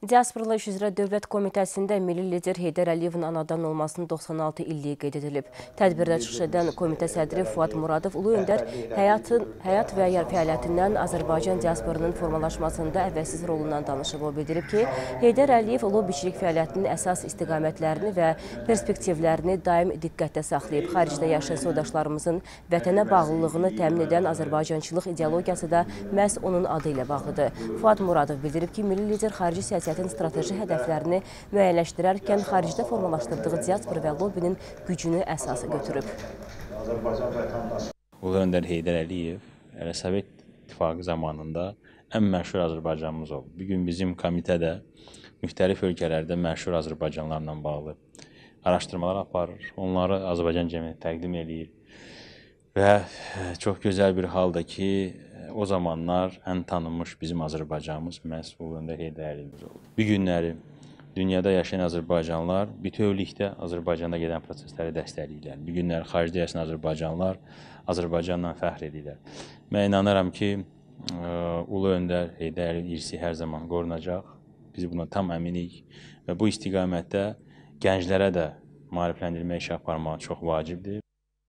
Diasporla İş üzrə Dövlət Komitəsində milli lider Heydər Əliyevin anadan olmasının 96 illiyi qeyd edilib. Tədbirdə çıxış edən komitə sədri Fuad Muradov Ulu Öndər həyatın, həyat və yer fəaliyyətindən Azərbaycan diasporunun formalaşmasında əvəzsiz rolundan danışıb. O bildirib ki, Heydər Əliyev ulu biçilik fəaliyyətinin əsas istiqamətlərini və perspektivlərini daim diqqətdə saxlayıb. Xaricdə yaşayan soydaşlarımızın vətənə bağlılığını təmin edən Azərbaycançılıq ideologiyası da məhz onun adı ilə bağlıdır. Fuad Muradov bildirib ki, milli lider xarici siyasət siyasətin strateji hədəflərini müəyyənləşdirərkən xaricdə formalaşdırdığı diaspor və lobbinin gücünü əsası götürüb. Ulu Öndər Heydər Əliyev elə Sovet İttifaqı zamanında ən məşhur Azərbaycanımız oldu. Bu gün bizim komitədə müxtəlif ölkələrdə məşhur Azərbaycanlarla bağlı araşdırmalar aparır, onları Azərbaycan cəmiyyətinə təqdim eləyir. Və çox gözəl bir haldır ki, o zamanlar ən tanınmış bizim Azərbaycanımız məhz Öndər Heydər Əliyevimiz oldu. Bu günləri dünyada yaşayan Azərbaycanlılar bütövlükdə Azərbaycanda gedən prosesləri dəstəkləyirlər. Bu günlər xaricdə yaşayan Azərbaycanlılar Azərbaycanla fəxr edirlər. Mən inanıram ki, Ulu Öndər Heydər Əliyev irsi hər zaman qorunacaq. Biz buna tam əminik və bu istiqamətdə gənclərə də maarifləndirmə işi aparmaq çox vacibdir.